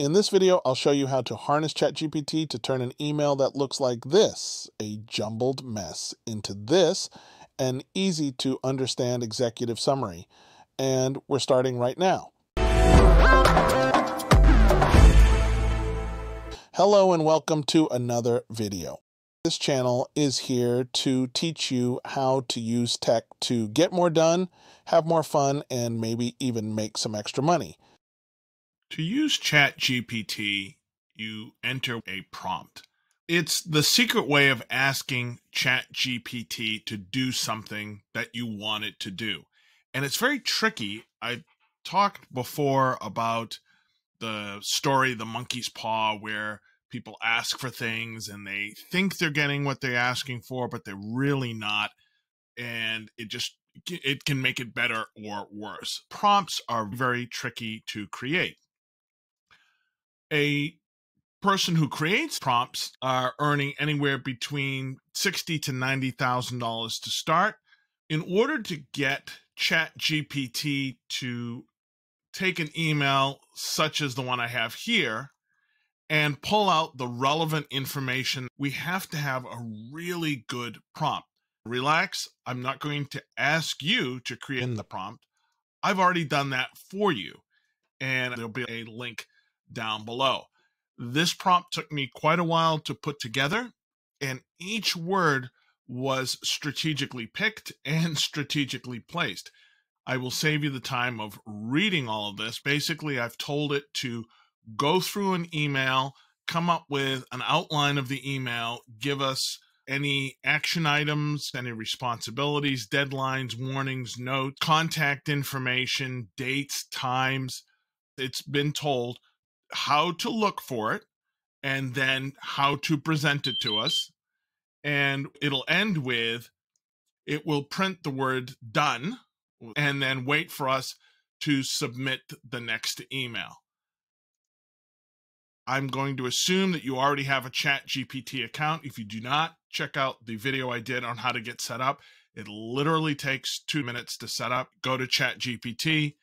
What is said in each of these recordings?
In this video, I'll show you how to harness ChatGPT to turn an email that looks like this, a jumbled mess, into this, an easy to understand executive summary. And we're starting right now. Hello and welcome to another video. This channel is here to teach you how to use tech to get more done, have more fun, and maybe even make some extra money. To use ChatGPT, you enter a prompt. It's the secret way of asking ChatGPT to do something that you want it to do. And it's very tricky. I talked before about the story The Monkey's Paw, where people ask for things and they think they're getting what they're asking for, but they're really not. And it just it can make it better or worse. Prompts are very tricky to create a person who creates prompts are earning anywhere between sixty to ninety thousand dollars to start. In order to get Chat GPT to take an email such as the one I have here and pull out the relevant information, we have to have a really good prompt. Relax, I'm not going to ask you to create the prompt. I've already done that for you. And there'll be a link down below. This prompt took me quite a while to put together, and each word was strategically picked and strategically placed. I will save you the time of reading all of this. Basically, I've told it to go through an email, come up with an outline of the email, give us any action items, any responsibilities, deadlines, warnings, notes, contact information, dates, times. It's been told how to look for it and then how to present it to us. And it'll end with it will print the word done and then wait for us to submit the next email. I'm going to assume that you already have a Chat GPT account. If you do not, check out the video I did on how to get set up. It literally takes two minutes to set up. Go to Chat GPT,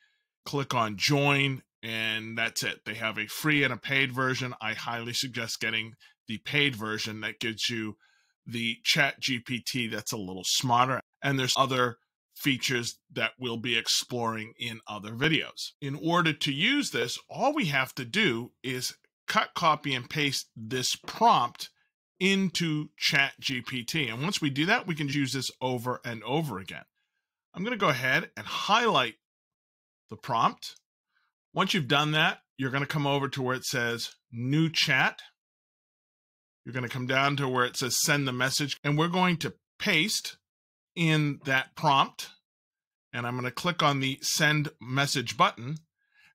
click on join, and that's it. They have a free and a paid version. I highly suggest getting the paid version that gives you the chat GPT that's a little smarter. And there's other features that we'll be exploring in other videos. In order to use this, all we have to do is cut, copy, and paste this prompt into chat GPT. And once we do that, we can use this over and over again. I'm going to go ahead and highlight the prompt once you've done that, you're going to come over to where it says new chat. You're going to come down to where it says send the message, and we're going to paste in that prompt. And I'm going to click on the send message button.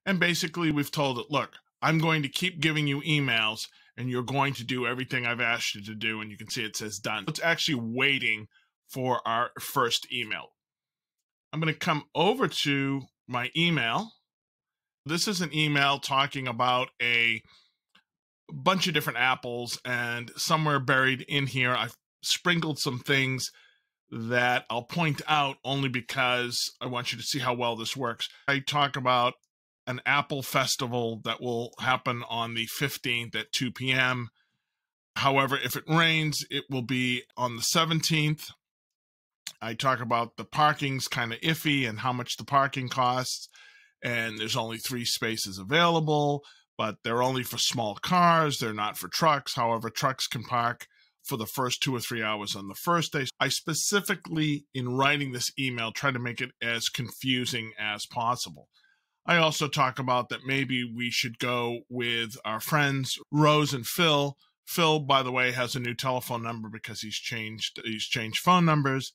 And basically, we've told it, look, I'm going to keep giving you emails and you're going to do everything I've asked you to do. And you can see it says done. It's actually waiting for our first email. I'm going to come over to my email this is an email talking about a bunch of different apples, and somewhere buried in here, I've sprinkled some things that I'll point out only because I want you to see how well this works. I talk about an apple festival that will happen on the 15th at 2 p.m. However, if it rains, it will be on the 17th. I talk about the parking's kind of iffy and how much the parking costs and there's only three spaces available, but they're only for small cars. They're not for trucks. However, trucks can park for the first two or three hours on the first day. I specifically, in writing this email, try to make it as confusing as possible. I also talk about that maybe we should go with our friends Rose and Phil. Phil, by the way, has a new telephone number because he's changed he's changed phone numbers,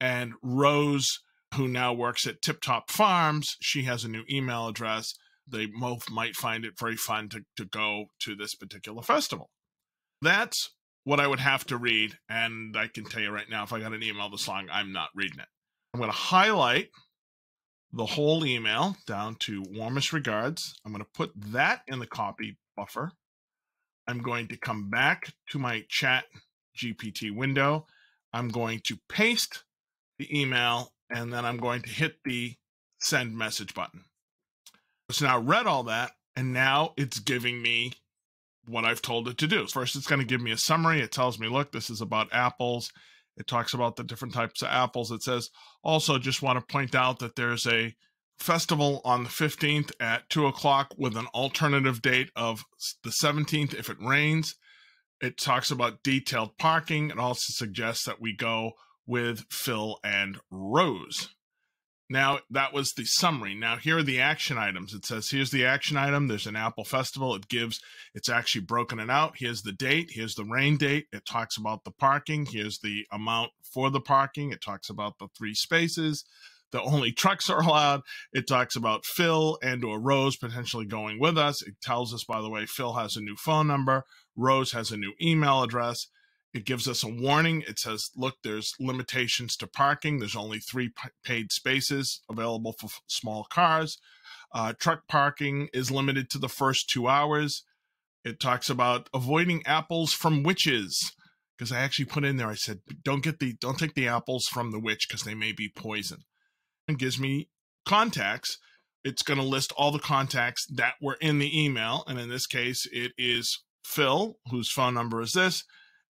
and Rose who now works at Tip Top Farms. She has a new email address. They both might find it very fun to, to go to this particular festival. That's what I would have to read. And I can tell you right now, if I got an email this long, I'm not reading it. I'm going to highlight the whole email down to warmest regards. I'm going to put that in the copy buffer. I'm going to come back to my chat GPT window. I'm going to paste the email and then I'm going to hit the send message button. So now read all that. And now it's giving me what I've told it to do. First, it's going to give me a summary. It tells me, look, this is about apples. It talks about the different types of apples. It says, also, just want to point out that there's a festival on the 15th at 2 o'clock with an alternative date of the 17th if it rains. It talks about detailed parking. It also suggests that we go with Phil and Rose. Now, that was the summary. Now, here are the action items. It says, here's the action item. There's an Apple Festival. It gives, it's actually broken it out. Here's the date. Here's the rain date. It talks about the parking. Here's the amount for the parking. It talks about the three spaces the only trucks are allowed. It talks about Phil and or Rose potentially going with us. It tells us, by the way, Phil has a new phone number. Rose has a new email address. It gives us a warning. It says, look, there's limitations to parking. There's only three paid spaces available for small cars. Uh, truck parking is limited to the first two hours. It talks about avoiding apples from witches because I actually put in there. I said, don't get the, don't take the apples from the witch because they may be poison and gives me contacts. It's going to list all the contacts that were in the email. And in this case, it is Phil, whose phone number is this,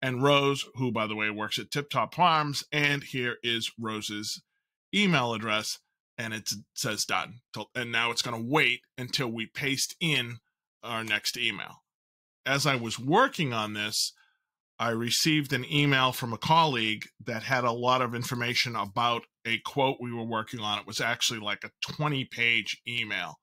and Rose, who, by the way, works at Tip Top Farms. And here is Rose's email address. And it says done. And now it's going to wait until we paste in our next email. As I was working on this, I received an email from a colleague that had a lot of information about a quote we were working on. It was actually like a 20 page email.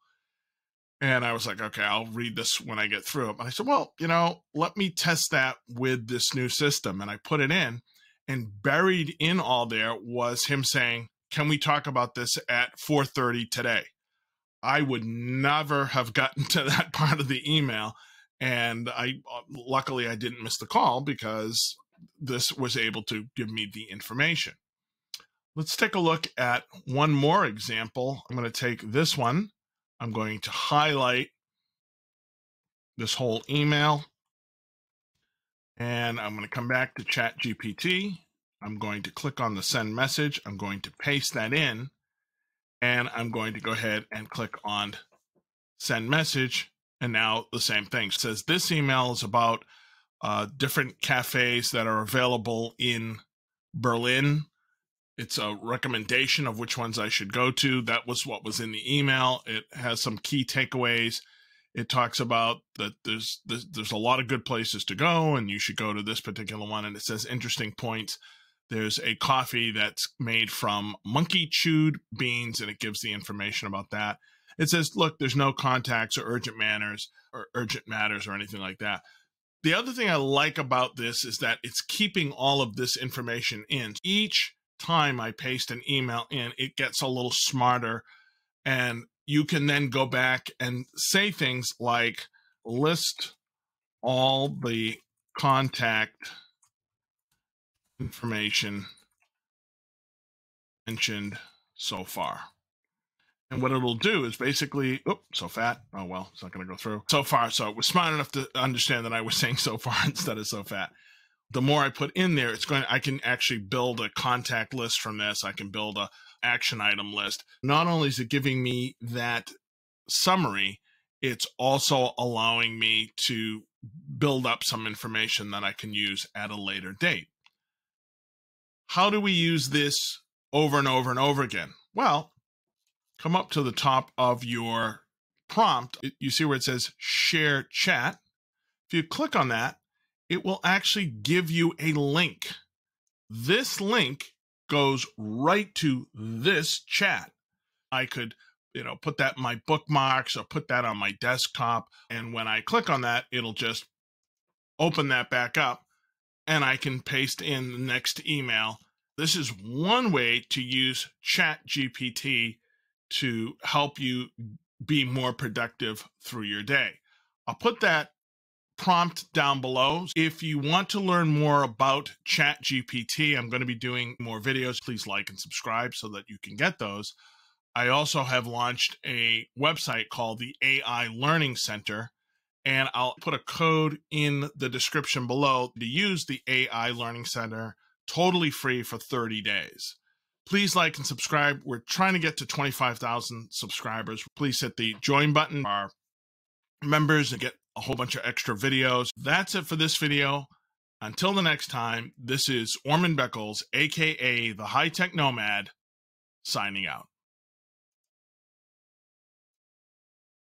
And I was like, okay, I'll read this when I get through it. And I said, well, you know, let me test that with this new system. And I put it in, and buried in all there was him saying, can we talk about this at 4.30 today? I would never have gotten to that part of the email and I uh, luckily I didn't miss the call because this was able to give me the information. Let's take a look at one more example. I'm going to take this one. I'm going to highlight this whole email and I'm going to come back to chat GPT. I'm going to click on the send message. I'm going to paste that in and I'm going to go ahead and click on send message and now the same thing. It says this email is about uh, different cafes that are available in Berlin. It's a recommendation of which ones I should go to. That was what was in the email. It has some key takeaways. It talks about that there's, there's a lot of good places to go, and you should go to this particular one. And it says interesting points. There's a coffee that's made from monkey chewed beans, and it gives the information about that it says, look, there's no contacts or urgent manners or urgent matters or anything like that. The other thing I like about this is that it's keeping all of this information in. Each time I paste an email in, it gets a little smarter. And you can then go back and say things like list all the contact information mentioned so far. And what it'll do is basically, oh, so fat. Oh, well, it's not going to go through. So far, so it was smart enough to understand that I was saying so far instead of so fat. The more I put in there, it's going, I can actually build a contact list from this. I can build a action item list. Not only is it giving me that summary, it's also allowing me to build up some information that I can use at a later date. How do we use this over and over and over again? Well, come up to the top of your prompt, you see where it says share chat. If you click on that, it will actually give you a link. This link goes right to this chat. I could, you know, put that in my bookmarks or put that on my desktop. And when I click on that, it'll just open that back up and I can paste in the next email. This is one way to use Chat GPT to help you be more productive through your day. I'll put that prompt down below. If you want to learn more about ChatGPT, I'm going to be doing more videos. Please like and subscribe so that you can get those. I also have launched a website called the AI Learning Center, and I'll put a code in the description below to use the AI Learning Center totally free for 30 days. Please like and subscribe. We're trying to get to 25,000 subscribers. Please hit the join button. Our members and get a whole bunch of extra videos. That's it for this video. Until the next time, this is Orman Beckles, aka the Hi Tech Nomad, signing out.